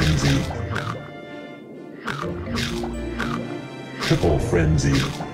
frenzy. Triple frenzy.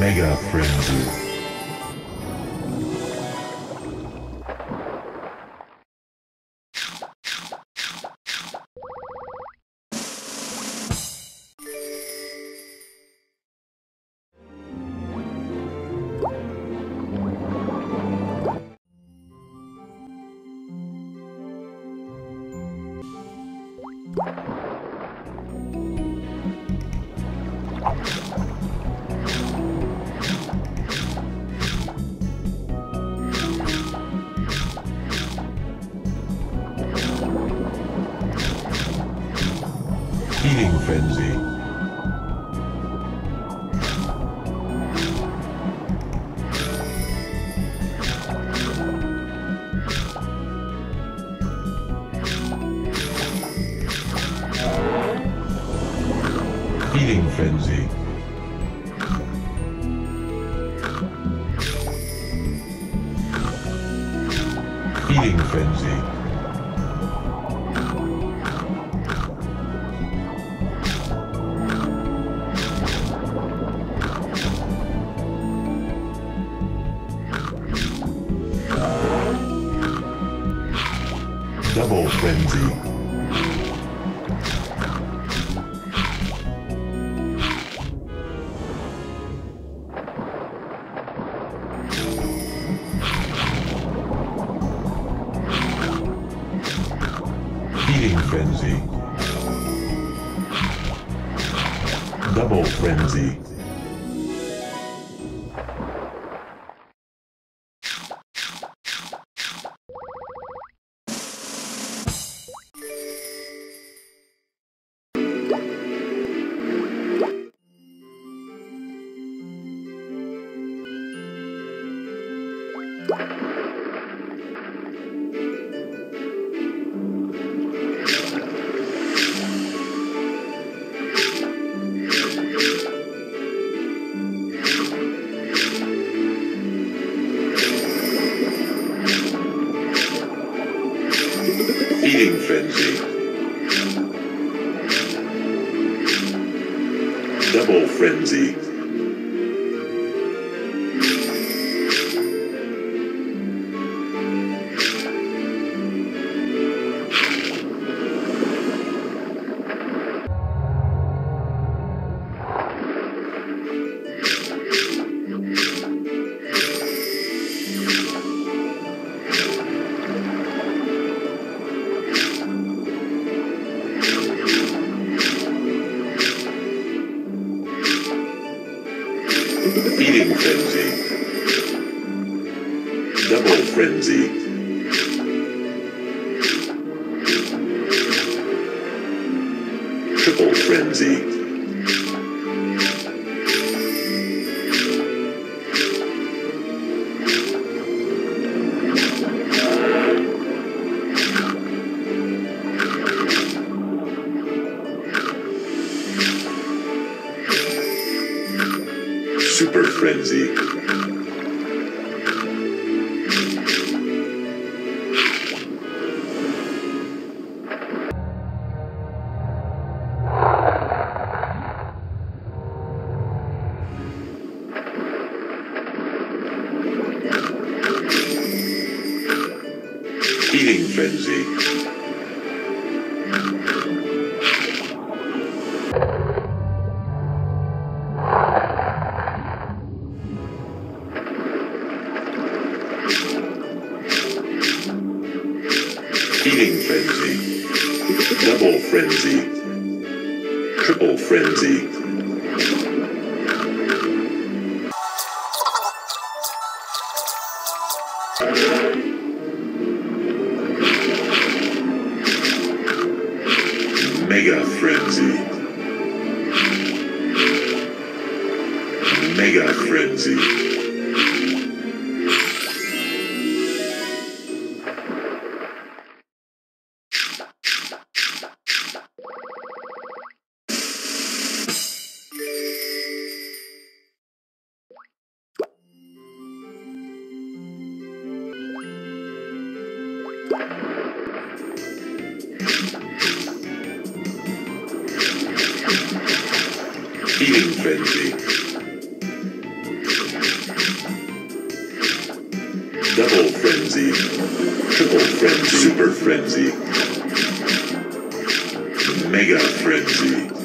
Mega frenzy. Frenzy. Feeding frenzy. Feeding frenzy. Frenzy. Frenzy. Double frenzy. Frenzy. Frenzy. Feeding frenzy. Mega Frenzy. Mega Frenzy. Feeding Frenzy. Double Frenzy. Triple Frenzy. Super Frenzy. Mega Frenzy.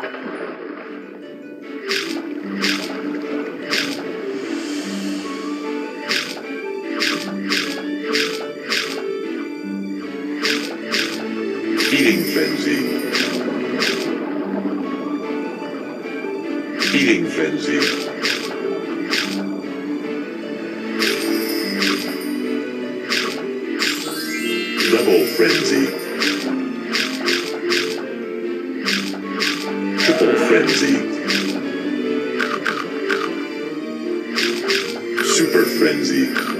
Healing Triple Frenzy. Super Frenzy.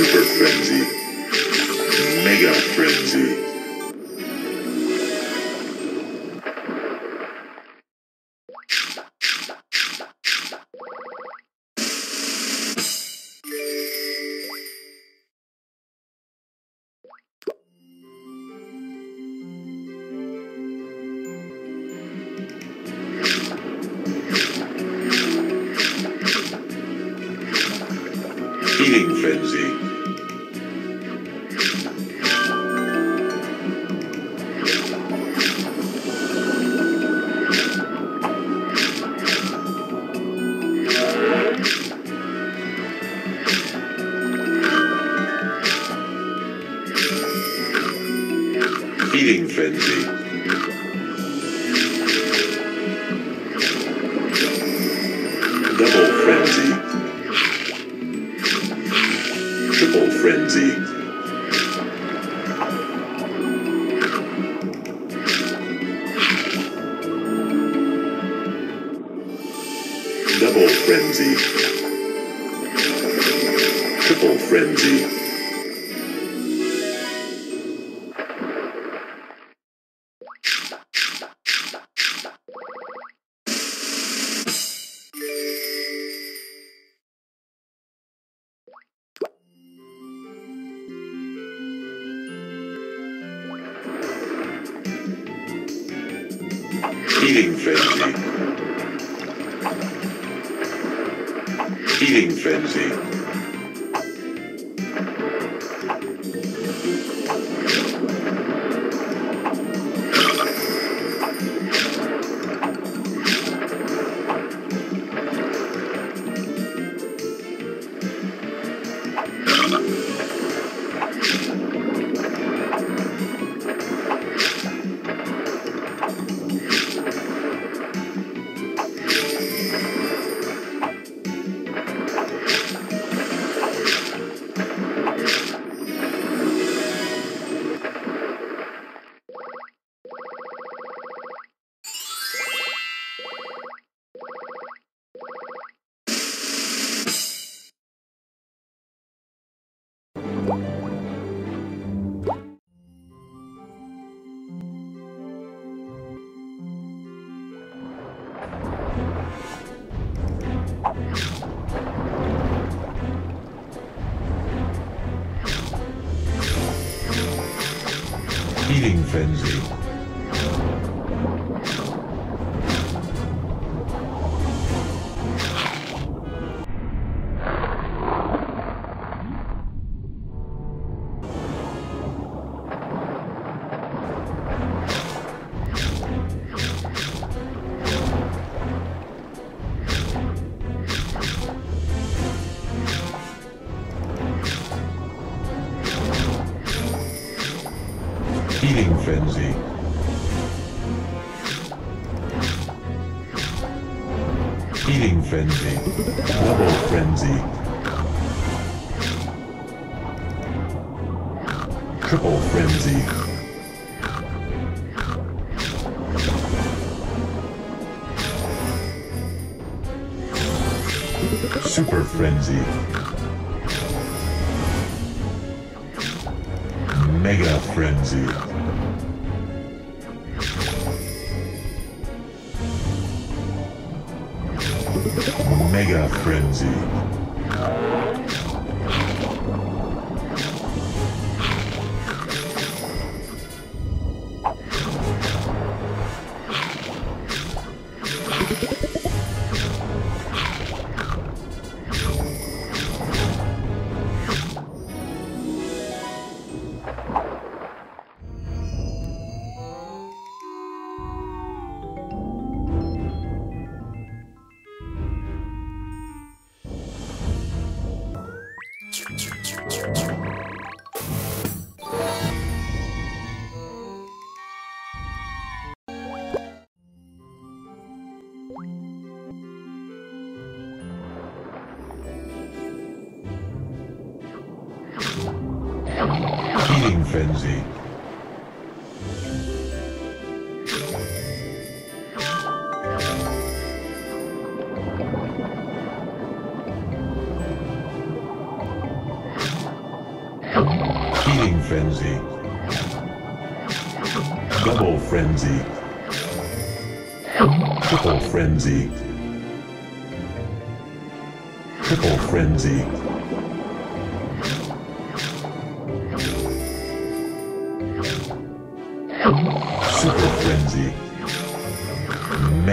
Super Frenzy. Mega Frenzy. Double Frenzy. Triple Frenzy. Feeding Frenzy. Feeding Frenzy. Frenzy. Feeding frenzy. Feeding frenzy. Double frenzy. Triple frenzy. Super frenzy. Mega frenzy. Mega frenzy. Frenzy. Feeding frenzy. Double frenzy. Triple frenzy. Triple frenzy.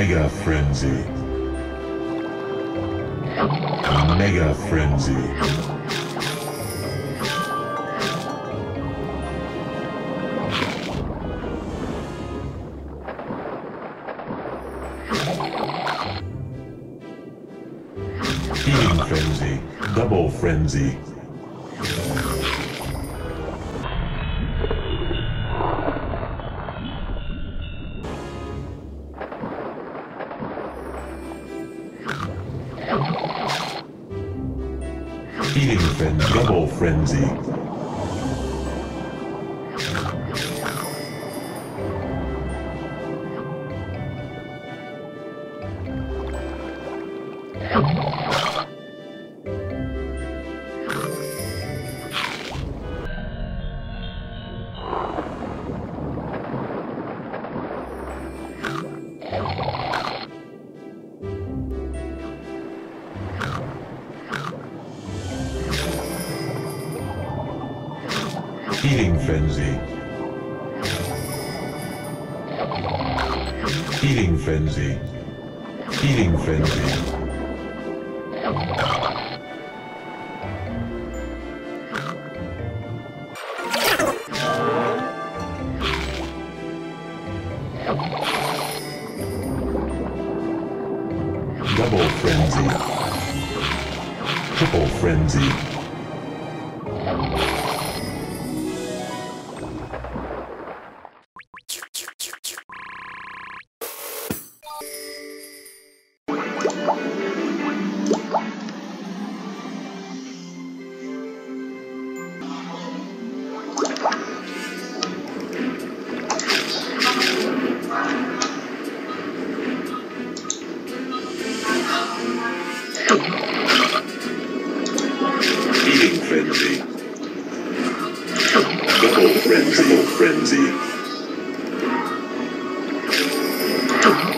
Mega frenzy. Mega frenzy. Feeding frenzy. Double frenzy. Feeding frenzy. Double frenzy. Feeding frenzy. Feeding frenzy. Feeding frenzy.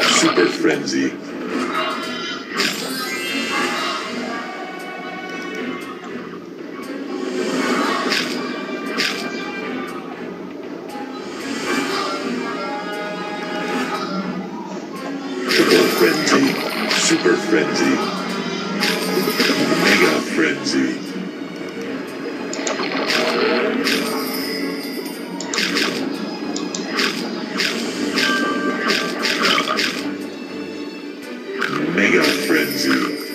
Super frenzy. Mega Frenzy.